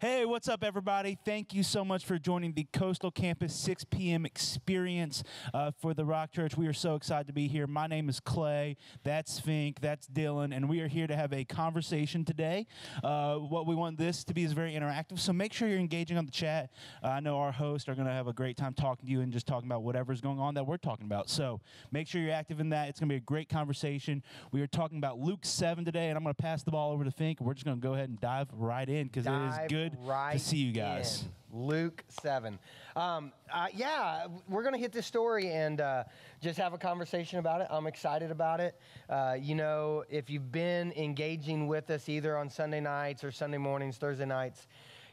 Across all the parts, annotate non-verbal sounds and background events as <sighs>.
Hey, what's up, everybody? Thank you so much for joining the Coastal Campus 6 p.m. experience uh, for the Rock Church. We are so excited to be here. My name is Clay. That's Fink. That's Dylan. And we are here to have a conversation today. Uh, what we want this to be is very interactive. So make sure you're engaging on the chat. Uh, I know our hosts are going to have a great time talking to you and just talking about whatever's going on that we're talking about. So make sure you're active in that. It's going to be a great conversation. We are talking about Luke 7 today, and I'm going to pass the ball over to Fink. We're just going to go ahead and dive right in because it is Dive good right to see you guys. in. Luke 7. Um, uh, yeah, we're going to hit this story and uh, just have a conversation about it. I'm excited about it. Uh, you know, if you've been engaging with us either on Sunday nights or Sunday mornings, Thursday nights,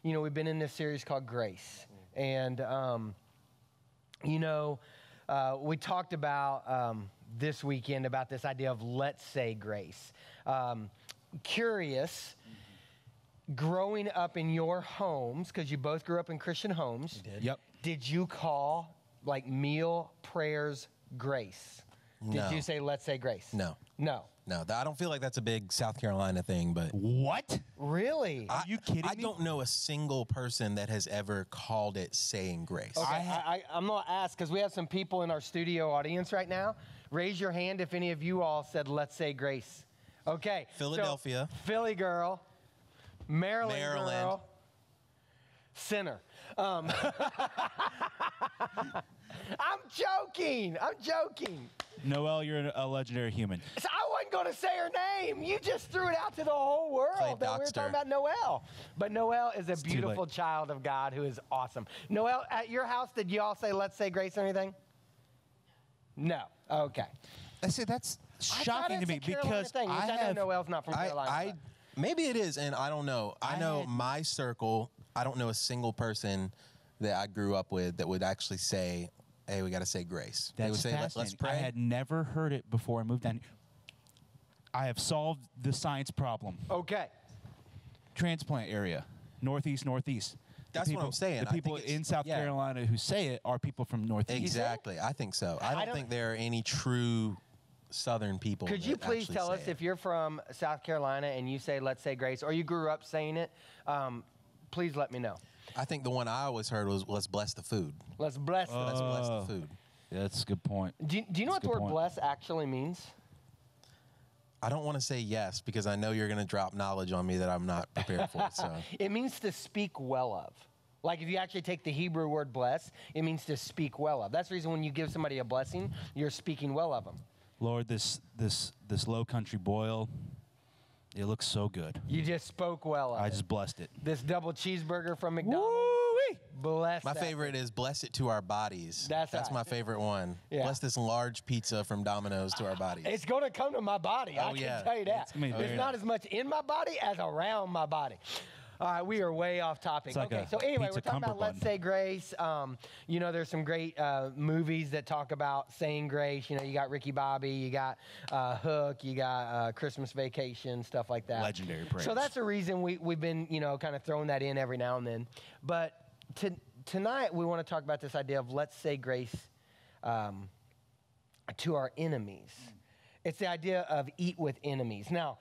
you know, we've been in this series called Grace. And, um, you know, uh, we talked about um, this weekend about this idea of let's say grace. Um, curious, growing up in your homes, because you both grew up in Christian homes, Yep. did you call like meal prayers grace? Did No. you say let's say grace? No. No. No, th- I don't feel like that's a big South Carolina thing, but What? Really? Are you kidding I me? don't know a single person that has ever called it saying grace. Okay, I I ha- I, I'm going to ask because we have some people in our studio audience right now. Raise your hand if any of you all said, let's say grace. Okay. so, Philadelphia. Philly girl. Maryland, Maryland. girl. Sinner. Um, <laughs> I'm joking. I'm joking. Noel, you're a legendary human. So I wasn't going to say her name. You just threw it out to the whole world Clay that we were talking about Noel. But Noel is a too beautiful child of God who is awesome. Noel, at your house, did you all say, let's say grace or anything? No. Okay. I say that's shocking to me because I have know Noel's not from Carolina. I maybe it is, and I don't know. I, I know had- my circle. I don't know a single person that I grew up with that would actually say, "Hey, we got to say grace." they would say, Let, "Let's pray." I had never heard it before I moved down. here. I have solved the science problem. okay. Transplant area, northeast, northeast. The That's what I'm saying. The I think people in South yeah. Carolina who say it are people from northeast. exactly. I think so. I don't, don't- think there are any true Southern people. Could you please tell us it. if you're from South Carolina and you say, let's say grace, or you grew up saying it? Um, please let me know. I think the one I always heard was, "Let's bless the food." Let's bless them. Let's bless Oh. the food. Yeah, that's a good point. Do you, do you know what the word point. bless actually means? I don't want to say yes because I know you're going to drop knowledge on me that I'm not prepared for. So <laughs> It means to speak well of. Like if you actually take the Hebrew word bless, it means to speak well of. That's the reason when you give somebody a blessing, you're speaking well of them. Lord, this this this low country boil, it looks so good. You just spoke well of I it. just blessed it. This double cheeseburger from McDonald's, Woo-wee. bless my that. favorite is bless it to our bodies. That's That's right. my favorite one. Yeah. Bless this large pizza from Domino's to our bodies. It's going to come to my body. Oh, I Oh, can yeah. tell you that. It's gonna oh, It's not as much in my body as around my body. All right, we are way off topic. It's like okay, a so anyway, pizza we're talking about Let's. Say Grace. Um, you know, there's some great uh, movies that talk about saying grace. You know, you got Ricky Bobby, you got uh, Hook, you got uh, Christmas Vacation, stuff like that. Legendary prayers. So that's the reason we, we've been, you know, kind of throwing that in every now and then. But to, tonight, we want to talk about this idea of let's say grace um, to our enemies. It's the idea of eat with enemies. Now,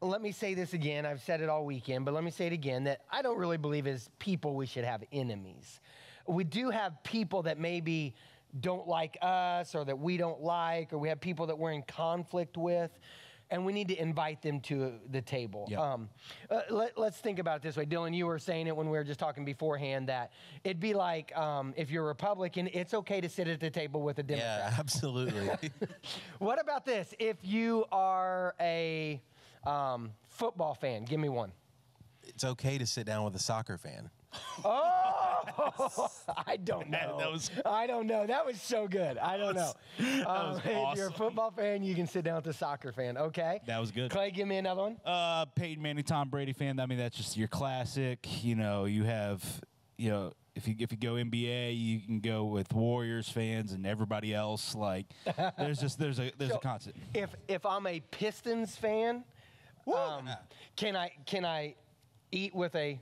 let me say this again. I've said it all weekend, but let me say it again that I don't really believe as people we should have enemies. We do have people that maybe don't like us or that we don't like, or we have people that we're in conflict with. And we need to invite them to the table. Yep. Um, uh, let, us think about it this way. Dylan, you were saying it when we were just talking beforehand that it'd be like um, if you're a Republican, it's okay to sit at the table with a Democrat. yeah, absolutely. <laughs> What about this? If you are a um, football fan, give me one. it's okay to sit down with a soccer fan. Oh, <laughs> I don't know. that was- I don't know. That was so good. I don't know. Um, was If you're a football fan, you can sit down with a soccer fan. Okay. That was good. Clay, give me another one. Uh, Peyton Manning, Tom Brady fan. I mean, that's just your classic. You know, you have, you know, if you if you go NBA, you can go with Warriors fans and everybody else. Like, there's just there's a there's <laughs> So, a constant. If if I'm a Pistons fan, um, can I can I eat with a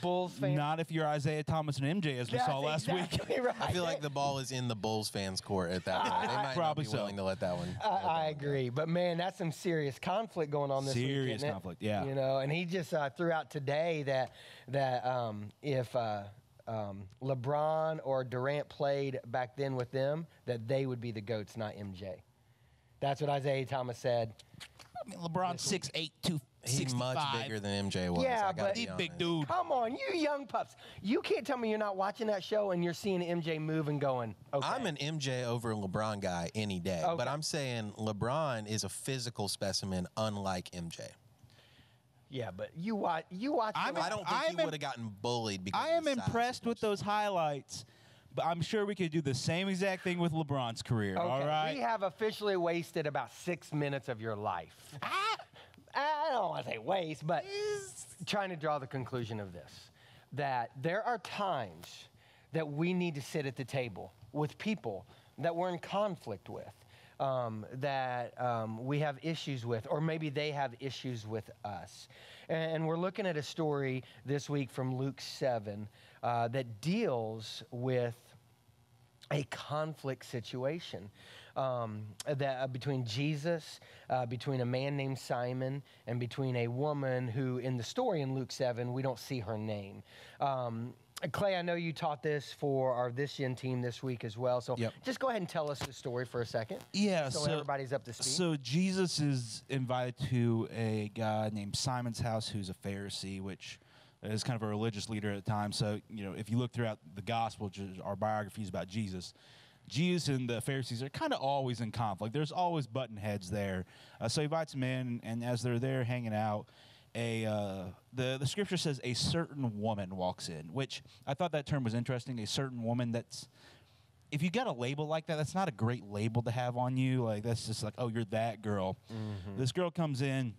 Bulls fan. Not if you're Isiah Thomas and MJ, as we That's saw last week. exactly <laughs> Right. I feel like the ball is in the Bulls fans' court at that point. They might Probably not be so. willing to let that one. I, I agree, but man, that's some serious conflict going on this week. Serious isn't it? conflict, yeah. You know, and he just uh, threw out today that that um, if uh, um, LeBron or Durant played back then with them, that they would be the goats, not MJ. That's what Isiah Thomas said. I mean, LeBron's 6'8", He's much bigger than MJ was. Yeah, I but- be He's big dude. Come on, you young pups! You can't tell me you're not watching that show and you're seeing MJ move and going. Okay. I'm an MJ over LeBron guy any day, Okay. but I'm saying LeBron is a physical specimen, unlike MJ. yeah, but you watch. You watch. I'm the- a- I don't think I'm he would have gotten bullied because I am his impressed with those highlights, but I'm sure we could do the same exact thing with LeBron's career. Okay, all right. We have officially wasted about six minutes of your life. Ah! I don't want to say waste, but trying to draw the conclusion of this that there are times that we need to sit at the table with people that we're in conflict with, um, that um, we have issues with, or maybe they have issues with us. And we're looking at a story this week from Luke 7 uh, that deals with a conflict situation um, that uh, between Jesus, uh, between a man named Simon, and between a woman who, in the story in Luke seven, we don't see her name. Um, Clay, I know you taught this for our This Yen team this week as well. So Yep. just go ahead and tell us the story for a second. Yeah, so, so- everybody's up to speed. So Jesus is invited to a guy named Simon's house, who's a Pharisee, which is kind of a religious leader at the time. So you know, if you look throughout the gospel, which is our biographies about Jesus, Jesus and the Pharisees are kind of always in conflict. There's always button heads there. Uh, so he invites them in, and as they're there hanging out, a uh, the the scripture says a certain woman walks in, which I thought that term was interesting. A certain woman that's if you got a label like that, that's not a great label to have on you. Like that's just like, oh, you're that girl. This girl comes in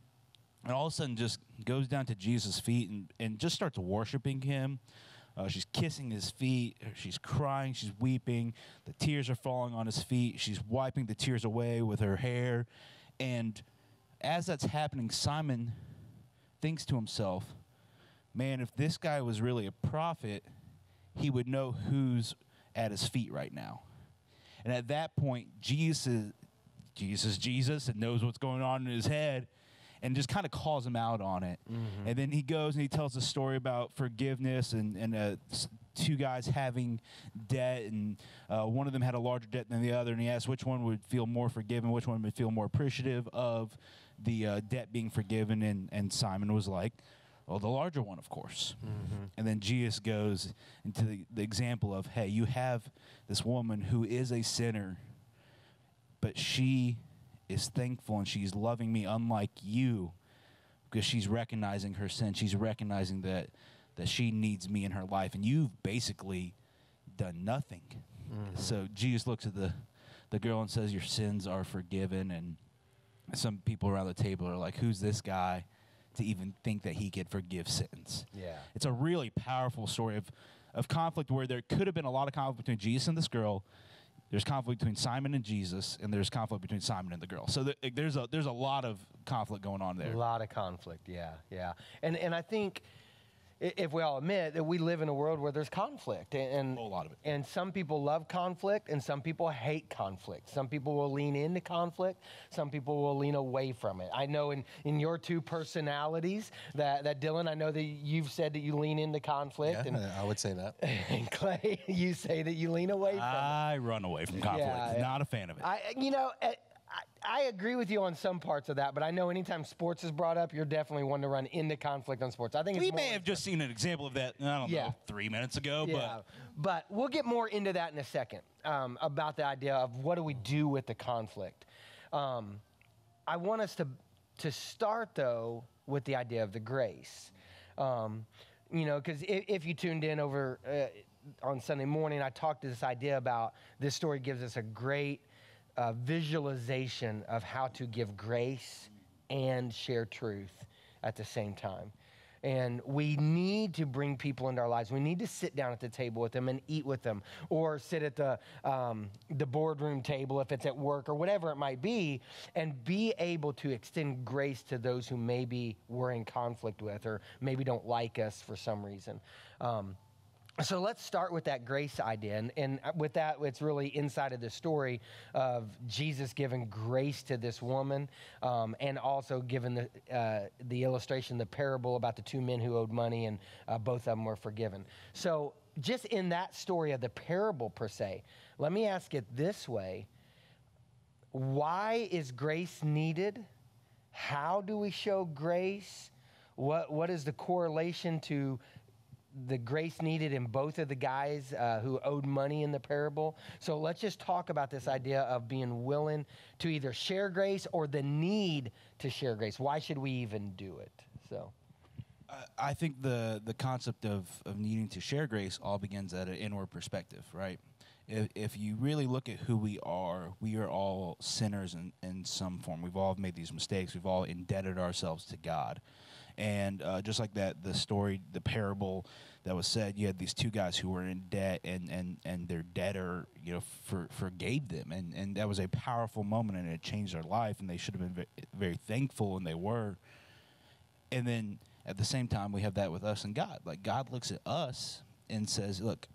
and all of a sudden just goes down to Jesus' feet and, and just starts worshiping him. Uh, she's kissing his feet. She's crying. She's weeping. The tears are falling on his feet. She's wiping the tears away with her hair. And as that's happening, Simon thinks to himself, man, if this guy was really a prophet, he would know who's at his feet right now. And at that point, Jesus, Jesus, Jesus, and knows what's going on in his head, and just kind of calls him out on it. And then he goes and he tells a story about forgiveness and and uh, two guys having debt, and uh, one of them had a larger debt than the other, and he asked which one would feel more forgiven, which one would feel more appreciative of the uh, debt being forgiven, and and Simon was like. Well, the larger one, of course. And then Jesus goes into the, the example of, hey, you have this woman who is a sinner, but she is thankful and she's loving me unlike you because she's recognizing her sin. She's recognizing that that she needs me in her life, and you've basically done nothing. So Jesus looks at the the girl and says, "Your sins are forgiven." And some people around the table are like, "Who's this guy to even think that he could forgive sins?" yeah. It's a really powerful story of, of conflict where there could have been a lot of conflict between Jesus and this girl. There's conflict between Simon and Jesus, and there's conflict between Simon and the girl. So th- there's a there's a lot of conflict going on there. A lot of conflict, yeah, yeah. And and I think if we all admit that we live in a world where there's conflict and, and A whole lot of it. and some people love conflict and some people hate conflict. Some people will lean into conflict, some people will lean away from it. I know in, in your two personalities that, that Dylan, I know that you've said that you lean into conflict Yeah, and, <laughs> I would say that. <laughs> and Clay, <laughs> you say that you lean away from it. I run away from conflict. Yeah, yeah. Not a fan of it. I, you know, eh, I, agree with you on some parts of that, but I know anytime sports is brought up, you're definitely one to run into conflict on sports. I think we may have just seen an example of that. I don't Yeah. know, three minutes ago. Yeah, but we'll get more into that in a second um, about the idea of what do we do with the conflict. Um, I want us to to start though with the idea of the grace. Um, you know, because if, if you tuned in over uh, on Sunday morning, I talked to this idea about this story gives us a great uh, visualization of how to give grace and share truth at the same time. And we need to bring people into our lives. We need to sit down at the table with them and eat with them, or sit at the, um, the boardroom table if it's at work or whatever it might be, and be able to extend grace to those who maybe we're in conflict with or maybe don't like us for some reason. Um, so let's start with that grace idea. And, and with that, it's really inside of the story of Jesus giving grace to this woman um, and also given the, uh, the illustration, the parable about the two men who owed money and uh, both of them were forgiven. So, just in that story of the parable per se, let me ask it this way Why is grace needed? How do we show grace? What, what is the correlation to the grace needed in both of the guys uh, who owed money in the parable. So let's just talk about this idea of being willing to either share grace or the need to share grace. Why should we even do it? So. I think the the concept of, of needing to share grace all begins at an inward perspective, right? If, if you really look at who we are, we are all sinners in, in some form. We've all made these mistakes. We've all indebted ourselves to God. And uh, just like that, the story, the parable that was said, you had these two guys who were in debt, and and and their debtor, you know, for, forgave them, and and that was a powerful moment, and it changed their life, and they should have been very, very thankful, and they were. And then at the same time, we have that with us and God. Like God looks at us and says, "Look,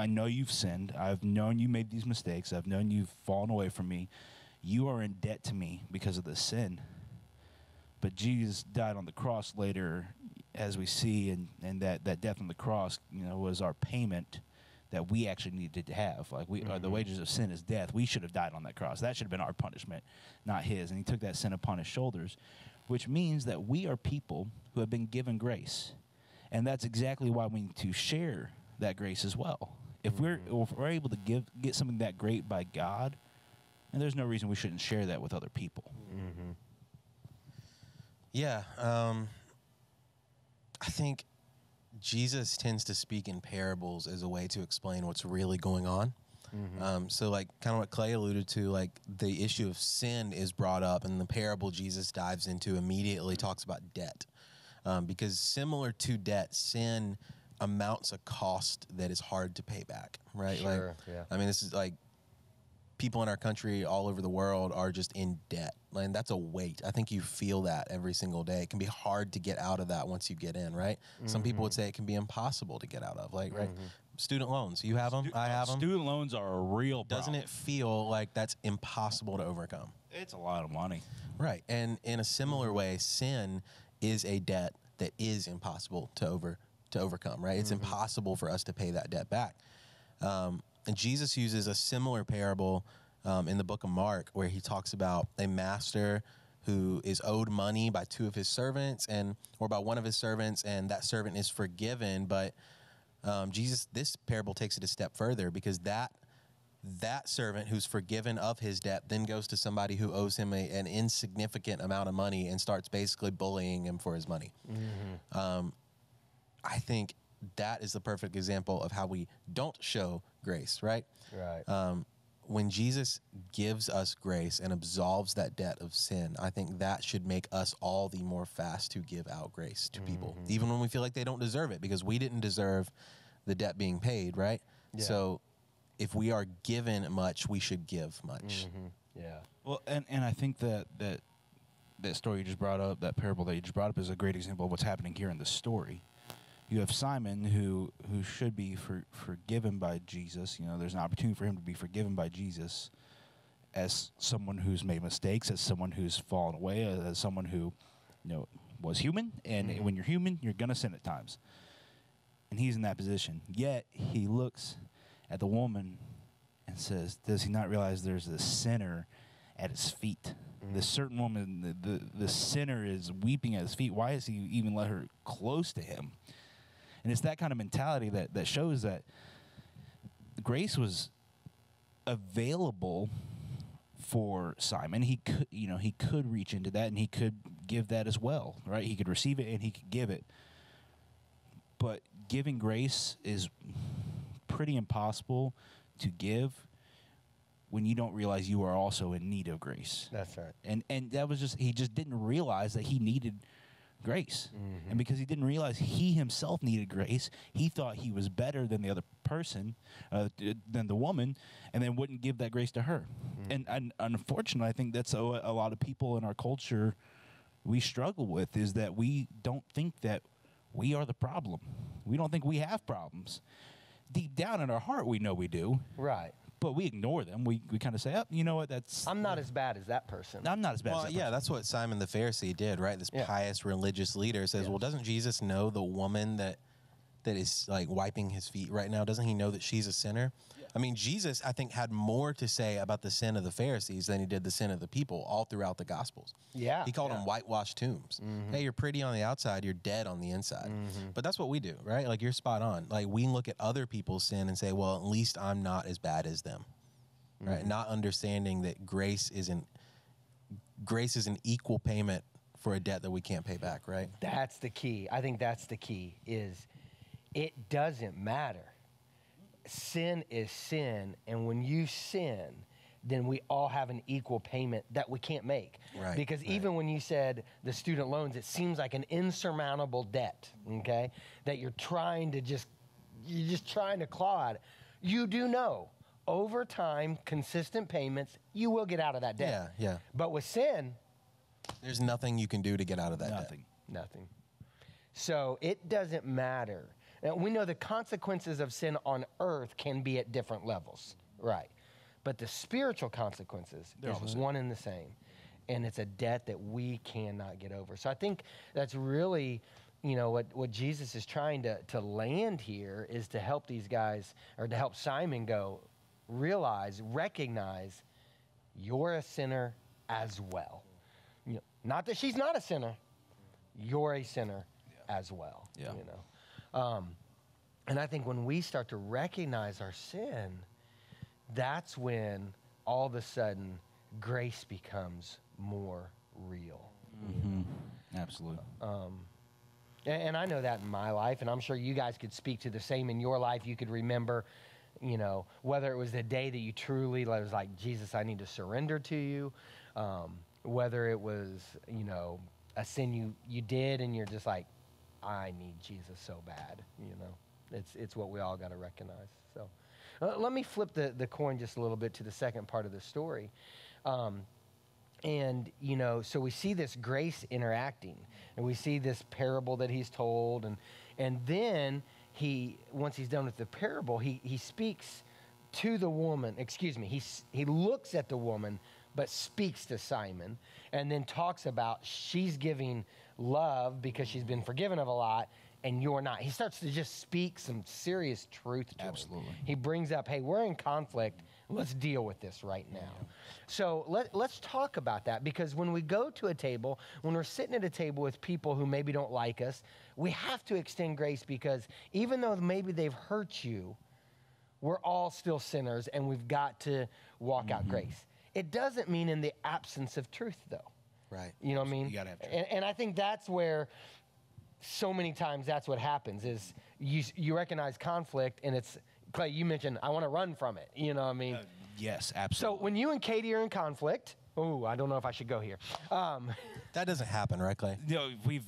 I know you've sinned. I've known you made these mistakes. I've known you've fallen away from me. You are in debt to me because of the sin." But Jesus died on the cross later, as we see, and, and that, that death on the cross, you know, was our payment that we actually needed to have. Like we, mm-hmm. uh, the mm-hmm. wages of sin is death. We should have died on that cross. That should have been our punishment, not his. And he took that sin upon his shoulders, which means that we are people who have been given grace, and that's exactly why we need to share that grace as well. If mm-hmm. we're if we're able to give get something that great by God, and there's no reason we shouldn't share that with other people. Mm-hmm. Yeah. Um, I think Jesus tends to speak in parables as a way to explain what's really going on. Mm-hmm. Um, so, like, kind of what Clay alluded to, like the issue of sin is brought up, and the parable Jesus dives into immediately talks about debt. Um, because similar to debt, sin amounts a cost that is hard to pay back, right? Sure, like, yeah. I mean, this is like people in our country all over the world are just in debt. And that's a weight. I think you feel that every single day. It can be hard to get out of that once you get in, right? Mm-hmm. Some people would mm-hmm. say it can be impossible to get out of, like, mm-hmm. right? Student loans, you have them. Stu- I have them. Student loans are a real. Problem. Doesn't it feel like that's impossible to overcome? It's a lot of money, right? And in a similar way, sin is a debt that is impossible to over to overcome. Right? It's mm-hmm. impossible for us to pay that debt back. Um, and Jesus uses a similar parable um, in the book of Mark where he talks about a master who is owed money by two of his servants and or by one of his servants and that servant is forgiven but um, jesus this parable takes it a step further because that that servant who's forgiven of his debt then goes to somebody who owes him a, an insignificant amount of money and starts basically bullying him for his money mm-hmm. um, i think that is the perfect example of how we don't show grace, right? Right. Um, when Jesus gives us grace and absolves that debt of sin, I think that should make us all the more fast to give out grace to mm-hmm. people, even when we feel like they don't deserve it, because we didn't deserve the debt being paid, right? Yeah. So if we are given much, we should give much. Mm-hmm. Yeah. Well, and, and I think that, that that story you just brought up, that parable that you just brought up, is a great example of what's happening here in the story you have Simon who who should be for, forgiven by Jesus. You know, there's an opportunity for him to be forgiven by Jesus as someone who's made mistakes, as someone who's fallen away, as someone who, you know, was human. And mm-hmm. when you're human, you're gonna sin at times. And he's in that position. Yet he looks at the woman and says, "Does he not realize there's a sinner at his feet?" Mm-hmm. This certain woman, the, the the sinner is weeping at his feet. Why does he even let her close to him? And it's that kind of mentality that, that shows that grace was available for Simon. He could, you know, he could reach into that and he could give that as well, right? He could receive it and he could give it. But giving grace is pretty impossible to give when you don't realize you are also in need of grace. That's right. And and that was just he just didn't realize that he needed grace. Mm-hmm. And because he didn't realize he himself needed grace, he thought he was better than the other person, uh, than the woman, and then wouldn't give that grace to her. Mm-hmm. And, and unfortunately, I think that's a, a lot of people in our culture we struggle with is that we don't think that we are the problem. We don't think we have problems. Deep down in our heart, we know we do, Right. But we ignore them. We, we kind of say, oh, you know what, that's. I'm not as bad as that person. I'm not as bad Well, as that yeah, person." that's what Simon the Pharisee did, right? This Yeah. pious religious leader says, Yeah. "Well, doesn't Jesus know the woman that that is like wiping his feet right now? Doesn't he know that she's a sinner?" I mean, Jesus, I think, had more to say about the sin of the Pharisees than he did the sin of the people all throughout the Gospels. Yeah, He called yeah. them whitewashed tombs. Mm-hmm. Hey, you're pretty on the outside, you're dead on the inside. Mm-hmm. But that's what we do, right? Like, you're spot on. Like, we look at other people's sin and say, well, at least I'm not as bad as them, right? Mm-hmm. Not understanding that grace isn't grace is an equal payment for a debt that we can't pay back, right? That's the key. I think that's the key is it doesn't matter. Sin is sin, and when you sin, then we all have an equal payment that we can't make. Right, Because right. even when you said the student loans, it seems like an insurmountable debt, okay? That you're trying to just you're just trying to claw at. You do know over time, consistent payments, you will get out of that debt. Yeah, yeah. But with sin, There's nothing you can do to get out of that debt. Nothing. Nothing. So it doesn't matter. Now, we know the consequences of sin on earth can be at different levels, right? But the spiritual consequences They're is one and the same. And it's a debt that we cannot get over. So I think that's really, you know, what, what Jesus is trying to, to land here is to help these guys, or to help Simon go, realize, recognize you're a sinner as well. You know, not that she's not a sinner, you're a sinner as well. Yeah. You know, um, and I think when we start to recognize our sin, that's when all of a sudden grace becomes more real. Absolutely. Um, and, and I know that in my life, and I'm sure you guys could speak to the same in your life. You could remember, you know, whether it was the day that you truly was like, Jesus, I need to surrender to you, um, whether it was, you know, a sin you, you did and you're just like, I need Jesus so bad, you know. It's, it's what we all got to recognize. So uh, let me flip the, the coin just a little bit to the second part of the story. Um, and, you know, so we see this grace interacting, and we see this parable that he's told, and, and then he, once he's done with the parable, he, he speaks to the woman, excuse me, he, he looks at the woman, but speaks to Simon, and then talks about she's giving love because she's been forgiven of a lot, and you're not. He starts to just speak some serious truth to him. Absolutely. He brings up, hey, we're in conflict. Let's deal with this right now. So let, let's talk about that because when we go to a table, when we're sitting at a table with people who maybe don't like us, we have to extend grace because even though maybe they've hurt you, we're all still sinners and we've got to walk out mm-hmm. grace. It doesn't mean in the absence of truth, though. Right. You know what I mean? You gotta have truth. and, and I think that's where so many times that's what happens is you you recognize conflict and it's Clay. You mentioned I want to run from it. You know what I mean? Uh, yes, absolutely. so when you and Katie are in conflict, oh, I don't know if I should go here. Um, <laughs> That doesn't happen, right, Clay? you know, we've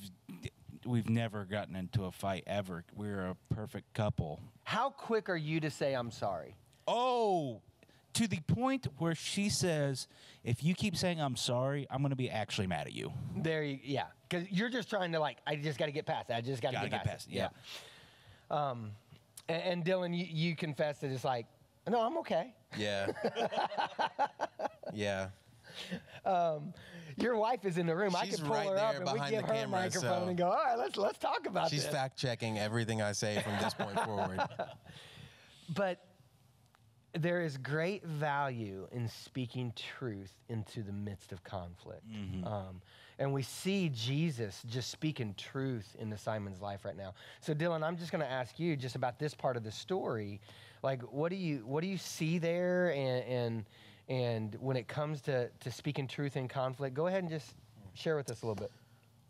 we've never gotten into a fight ever. We're a perfect couple. how quick are you to say I'm sorry? Oh, to the point where she says, "If you keep saying I'm sorry, I'm going to be actually mad at you." There you, yeah, because you're just trying to like, I just got to get past it. I just got to get, get past, it. it, yeah. Um, and, and Dylan, you, you confess that it's like, no, I'm okay. Yeah. <laughs> yeah. Um, Your wife is in the room. I She's could pull right her up and we give the her a microphone so- and go, all right, let's let's talk about She's this. fact checking everything I say from this point forward. <laughs> But there is great value in speaking truth into the midst of conflict. Um, and we see Jesus just speaking truth into Simon's life right now. So Dylan, I'm just going to ask you just about this part of the story. Like, what do you what do you see there? And and and when it comes to to speaking truth in conflict, go ahead and just share with us a little bit.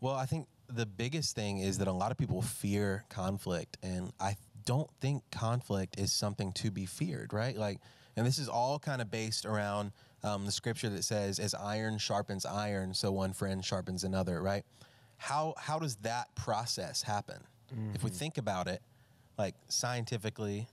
Well, I think the biggest thing is that a lot of people fear conflict, and I don't think conflict is something to be feared, right? Like, and this is all kind of based around um, the scripture that says, "As iron sharpens iron, so one friend sharpens another," right? how how does that process happen? If we think about it, like scientifically,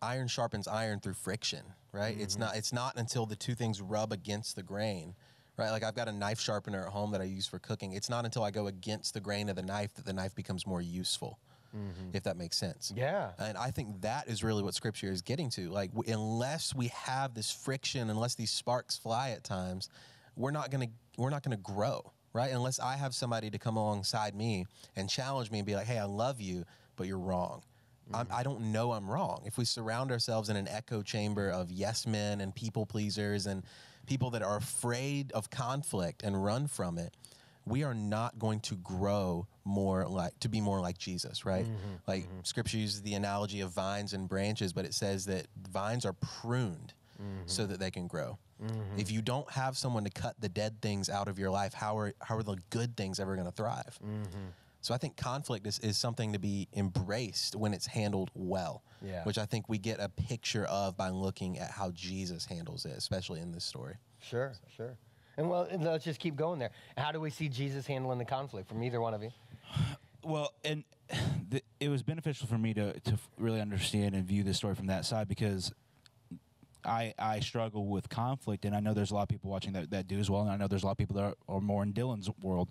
iron sharpens iron through friction, right? It's not it's not until the two things rub against the grain, right? Like I've got a knife sharpener at home that I use for cooking. It's not until I go against the grain of the knife that the knife becomes more useful. Mm-hmm. If that makes sense. Yeah. And I think that is really what scripture is getting to. Like w- unless we have this friction, unless these sparks fly at times, we're not going to we're not going to grow, right? Unless I have somebody to come alongside me and challenge me and be like, "Hey, I love you, but you're wrong." I'm, mm-hmm. I don't know I'm wrong. If we surround ourselves in an echo chamber of yes men and people pleasers and people that are afraid of conflict and run from it, we are not going to grow more like to be more like Jesus, right? Mm-hmm, like mm-hmm. scripture uses the analogy of vines and branches, but it says that vines are pruned so mm-hmm. that they can grow. If you don't have someone to cut the dead things out of your life, how are how are the good things ever going to thrive? So I think conflict is, is something to be embraced when it's handled well, Yeah. which I think we get a picture of by looking at how Jesus handles it, especially in this story. Sure, sure. And well, let's just keep going there. How do we see Jesus handling the conflict from either one of you? Well, and the, it was beneficial for me to to really understand and view this story from that side because I I struggle with conflict, and I know there's a lot of people watching that, that do as well, and I know there's a lot of people that are, are more in Dylan's world.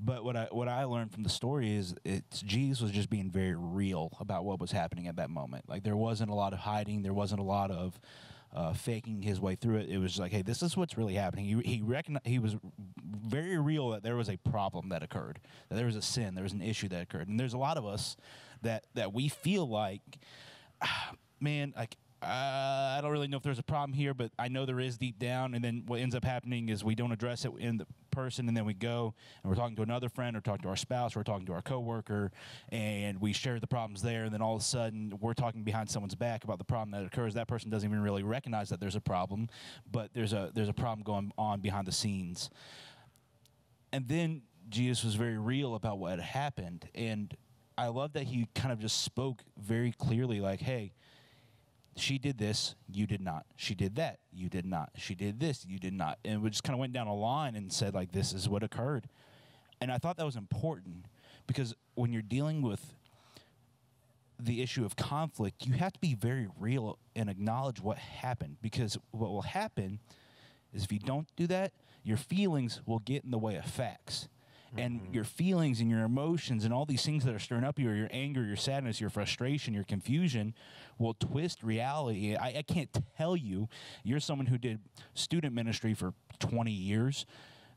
But what I what I learned from the story is it's Jesus was just being very real about what was happening at that moment. Like there wasn't a lot of hiding, there wasn't a lot of uh, faking his way through it. It was like, hey, this is what's really happening. He he recogni- he was very real that there was a problem that occurred, that there was a sin, there was an issue that occurred, and there's a lot of us that that we feel like, ah, <sighs> man, like. Uh, I don't really know if there's a problem here, but I know there is deep down. And then what ends up happening is we don't address it in the person, and then we go and we're talking to another friend, or talking to our spouse, or we're talking to our coworker, and we share the problems there. And then all of a sudden, we're talking behind someone's back about the problem that occurs. That person doesn't even really recognize that there's a problem, but there's a there's a problem going on behind the scenes. And then Jesus was very real about what had happened, and I love that he kind of just spoke very clearly, like, "Hey." She did this, you did not. She did that, you did not. She did this, you did not. And we just kind of went down a line and said, like, this is what occurred. And I thought that was important because when you're dealing with the issue of conflict, you have to be very real and acknowledge what happened because what will happen is if you don't do that, your feelings will get in the way of facts. And mm-hmm. your feelings and your emotions and all these things that are stirring up you, or your anger, your sadness, your frustration, your confusion, will twist reality. I, I can't tell you, you're someone who did student ministry for 20 years.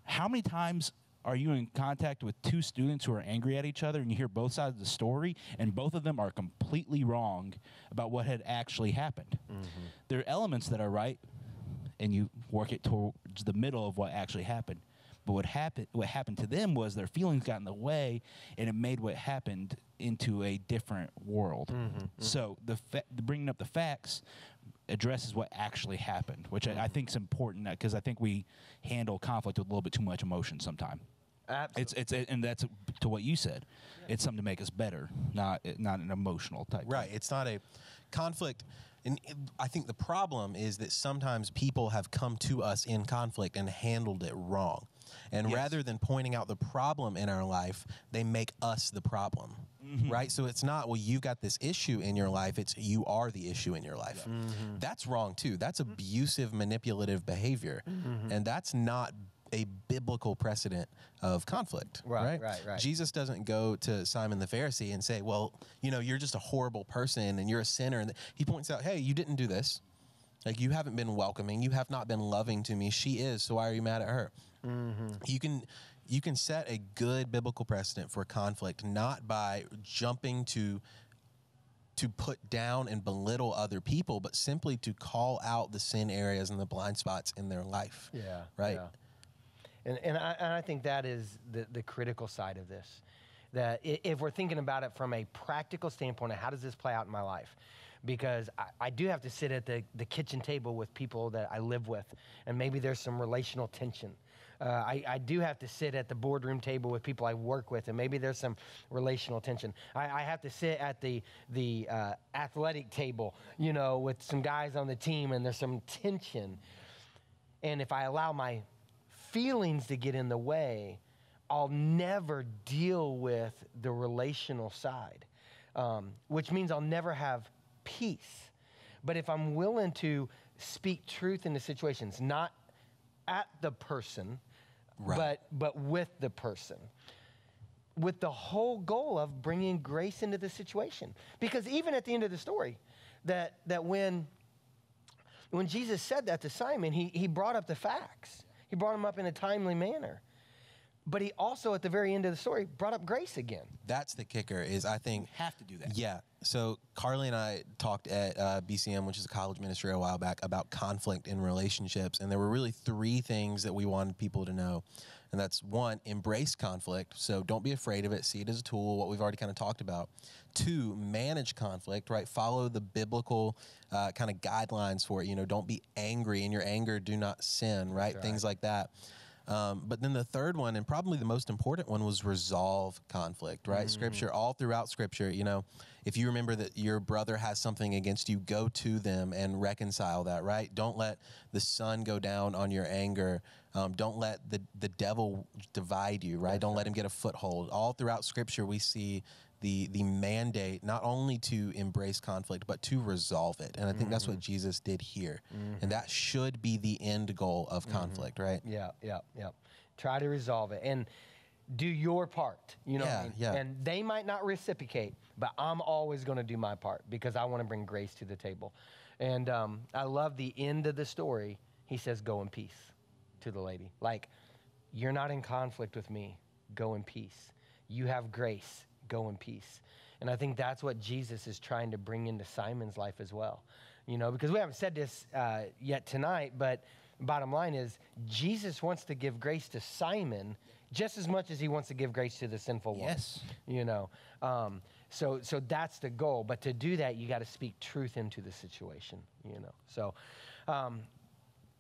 How many times are you in contact with two students who are angry at each other and you hear both sides of the story and both of them are completely wrong about what had actually happened? Mm-hmm. There are elements that are right, and you work it towards the middle of what actually happened. But what happened, what happened to them was their feelings got in the way, and it made what happened into a different world. Mm-hmm, mm-hmm. So the, fa- the bringing up the facts addresses what actually happened, which I, I mm-hmm. think is important uh, because I think we handle conflict with a little bit too much emotion sometimes. It's it's and that's to what you said. It's something to make us better, not not an emotional type. thing. Right. It's not a conflict. And I think the problem is that sometimes people have come to us in conflict and handled it wrong. And Yes. rather than pointing out the problem in our life, they make us the problem. Mm-hmm. Right? So it's not, well, you've got this issue in your life, it's you are the issue in your life. Mm-hmm. That's wrong too. That's abusive, manipulative behavior. Mm-hmm. And that's not a biblical precedent of conflict. Right, Right, right, right. Jesus doesn't go to Simon the Pharisee and say, "Well, you know, you're just a horrible person and you're a sinner." And he points out, "Hey, you didn't do this. Like you haven't been welcoming. You have not been loving to me. She is. So why are you mad at her?" Mm-hmm. You can you can set a good biblical precedent for conflict not by jumping to to put down and belittle other people, but simply to call out the sin areas and the blind spots in their life. Yeah. Right. yeah. And, and, I, and I think that is the, the critical side of this. That if we're thinking about it from a practical standpoint of how does this play out in my life? Because I, I do have to sit at the, the kitchen table with people that I live with, and maybe there's some relational tension. Uh, I, I do have to sit at the boardroom table with people I work with, and maybe there's some relational tension. I, I have to sit at the the uh, athletic table, you know, with some guys on the team, and there's some tension. And if I allow my feelings to get in the way, I'll never deal with the relational side, um, which means I'll never have peace. But if I'm willing to speak truth into situations, not at the person, Right. but but with the person, with the whole goal of bringing grace into the situation. Because even at the end of the story, that that when when Jesus said that to Simon, he, he brought up the facts. He brought them up in a timely manner. But he also, at the very end of the story, brought up grace again. That's the kicker. Is I think Have to do that. Yeah. So Carly and I talked at uh, BCM, which is a college ministry, a while back about conflict in relationships, and there were really three things that we wanted people to know, and that's one, embrace conflict. So don't be afraid of it. See it as a tool. What we've already kind of talked about. Two, manage conflict. Right. Follow the biblical uh, kind of guidelines for it. You know, don't be angry. In your anger, do not sin. Right. Things like that. Um, but then the third one, and probably the most important one, was resolve conflict, right? Scripture, all throughout Scripture, you know, if you remember that your brother has something against you, go to them and reconcile that, right? Don't let the sun go down on your anger. Um, don't let the, the devil divide you, right? Don't let him get a foothold. All throughout Scripture, we see the the mandate not only to embrace conflict but to resolve it and i think that's what mm-hmm. jesus did here and that mm-hmm. should be the end goal of mm-hmm. conflict right Yeah, yeah, yeah. Try to resolve it and do your part. You know, what I Yeah, mean? yeah. and they might not reciprocate, but I'm always going to do my part because I want to bring grace to the table. And um, I love the end of the story. He says, "Go in peace," to the lady. Like, you're not in conflict with me. Go in peace. You have grace. Go in peace. And I think that's what Jesus is trying to bring into Simon's life as well. You know, because we haven't said this uh, yet tonight, but bottom line is Jesus wants to give grace to Simon just as much as he wants to give grace to the sinful one. Yes. You know, um, so so that's the goal. But to do that, you got to speak truth into the situation. You know, so. Um,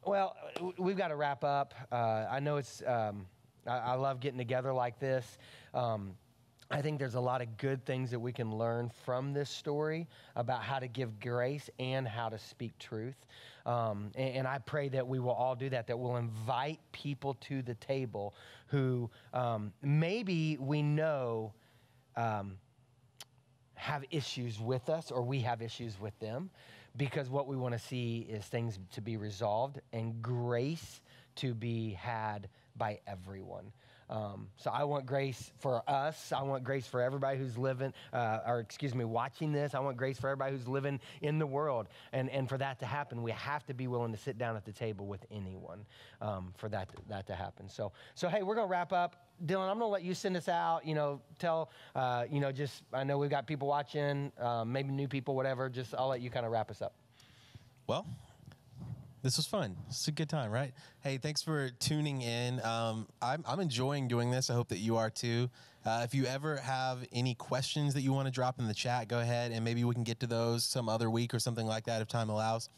well, we've got to wrap up. Uh, I know it's. Um, I, I love getting together like this. Um, I think there's a lot of good things that we can learn from this story about how to give grace and how to speak truth. Um, and, and I pray that we will all do that, that we'll invite people to the table who um, maybe we know um, have issues with us or we have issues with them because what we want to see is things to be resolved and grace to be had by everyone. Um, so I want grace for us. I want grace for everybody who's living, uh, or excuse me, watching this. I want grace for everybody who's living in the world. And, and for that to happen, we have to be willing to sit down at the table with anyone um, for that, that to happen. So, so hey, we're going to wrap up. Dylan, I'm to let you send us out. You know, tell, uh, you know, just, I know we've got people watching, um, maybe new people, whatever. Just, I'll let you kind of wrap us up. Well, this was fun. It's a good time, right? Hey, thanks for tuning in. Um, I'm, I'm enjoying doing this. I hope that you are too. Uh, if you ever have any questions that you want to drop in the chat, go ahead and maybe we can get to those some other week or something like that if time allows.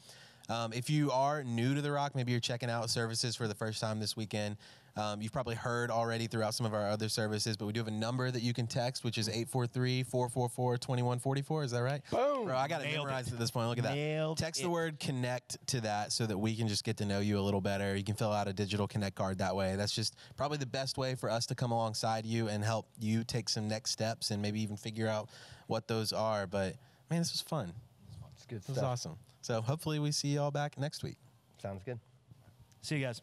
Um, if you are new to The Rock, maybe you're checking out services for the first time this weekend. Um, you've probably heard already throughout some of our other services, but we do have a number that you can text, which is 843 444 2144. Is that right? Boom. Bro, I got it Nailed memorized it. at this point. Look at that. Nailed Text the word connect to that so that we can just get to know you a little better. You can fill out a digital connect card that way. That's just probably the best way for us to come alongside you and help you take some next steps and maybe even figure out what those are. But man, this was fun. It's good This was awesome. So hopefully we see you all back next week. Sounds good. See you guys.